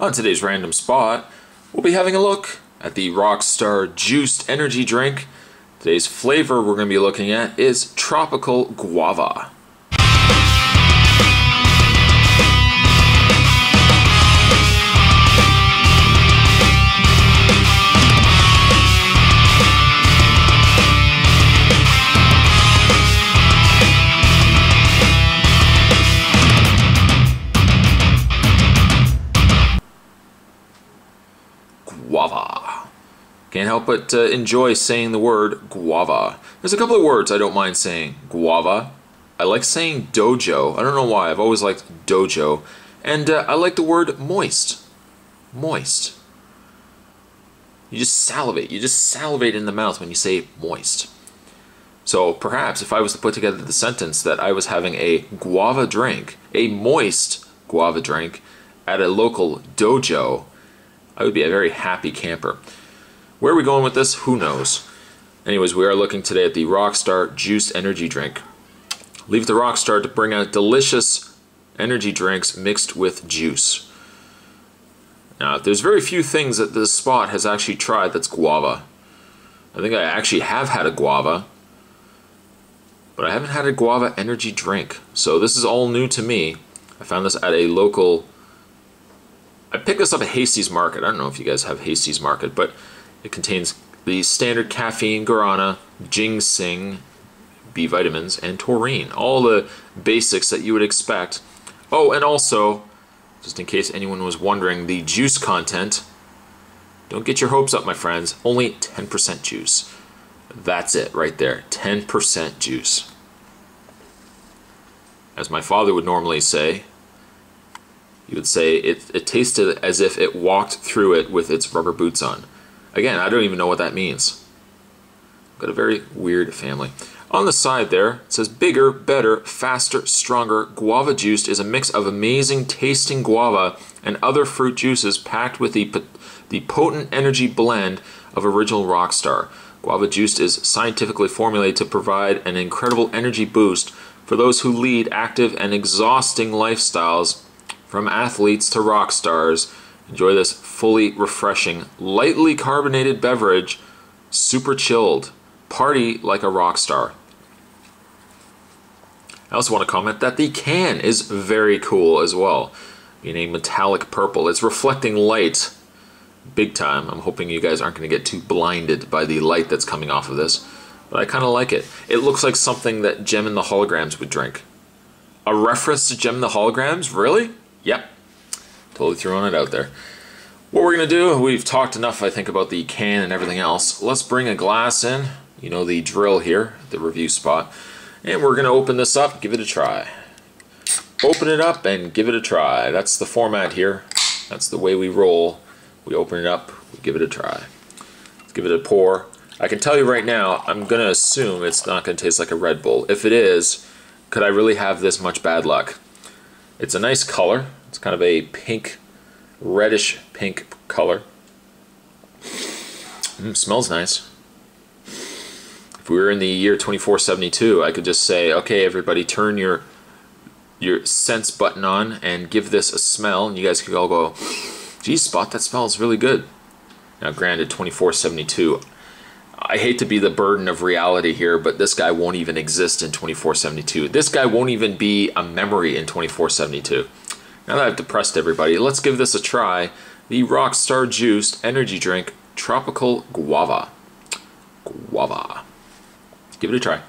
On today's random spot, we'll be having a look at the Rockstar Juiced Energy Drink. Today's flavor we're going to be looking at is Tropical Guava. Guava. Can't help but uh, enjoy saying the word guava. There's a couple of words I don't mind saying. Guava. I like saying dojo. I don't know why. I've always liked dojo. And uh, I like the word moist. Moist. You just salivate. You just salivate in the mouth when you say moist. So perhaps if I was to put together the sentence that I was having a guava drink, a moist guava drink, at a local dojo, I would be a very happy camper. Where are we going with this? Who knows? Anyways, we are looking today at the Rockstar Juice Energy Drink. Leave the Rockstar to bring out delicious energy drinks mixed with juice. Now, there's very few things that this spot has actually tried that's guava. I think I actually have had a guava, but I haven't had a guava energy drink. So this is all new to me. I found this at a local I picked this up at Hasty's Market. I don't know if you guys have Hasty's Market, but it contains the standard caffeine, guarana, ginseng, B vitamins, and taurine. All the basics that you would expect. Oh, and also, just in case anyone was wondering, the juice content. Don't get your hopes up, my friends. Only 10% juice. That's it right there. 10% juice. As my father would normally say, you would say it, it tasted as if it walked through it with its rubber boots on. Again, I don't even know what that means. Got a very weird family. On the side there, it says bigger, better, faster, stronger. Guava juice is a mix of amazing tasting guava and other fruit juices packed with the, the potent energy blend of original Rockstar. Guava juice is scientifically formulated to provide an incredible energy boost for those who lead active and exhausting lifestyles from athletes to rock stars, enjoy this fully refreshing, lightly carbonated beverage, super chilled. Party like a rock star. I also want to comment that the can is very cool as well, being a metallic purple. It's reflecting light big time. I'm hoping you guys aren't going to get too blinded by the light that's coming off of this, but I kind of like it. It looks like something that Jem and the Holograms would drink. A reference to Jem and the Holograms? Really? Yep. Totally throwing it out there. What we're going to do, we've talked enough, I think, about the can and everything else. Let's bring a glass in. You know the drill here, the review spot. And we're going to open this up, give it a try. Open it up and give it a try. That's the format here. That's the way we roll. We open it up, we give it a try. Let's give it a pour. I can tell you right now, I'm going to assume it's not going to taste like a Red Bull. If it is, could I really have this much bad luck? It's a nice color. It's kind of a pink, reddish pink color. Mm, smells nice. If we were in the year 2472, I could just say, okay, everybody, turn your your sense button on and give this a smell, and you guys could all go, geez, Spot, that smells really good. Now, granted, 2472, I hate to be the burden of reality here, but this guy won't even exist in 2472. This guy won't even be a memory in 2472. Now that I've depressed everybody, let's give this a try. The Rockstar Juiced Energy Drink Tropical Guava. Guava. Give it a try.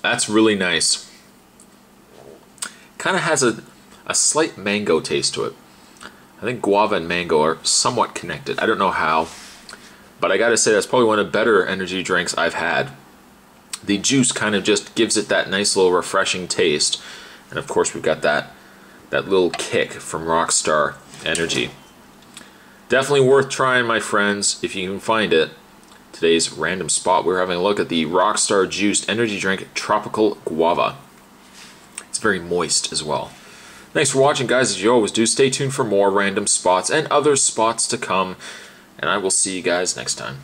That's really nice. Kind of has a a slight mango taste to it. I think guava and mango are somewhat connected. I don't know how, but I gotta say that's probably one of the better energy drinks I've had. The juice kind of just gives it that nice little refreshing taste. And of course we've got that, that little kick from Rockstar Energy. Definitely worth trying, my friends, if you can find it. Today's random spot, we're having a look at the Rockstar Juiced Energy Drink Tropical Guava. It's very moist as well. Thanks for watching, guys. As you always do, stay tuned for more random spots and other spots to come. And I will see you guys next time.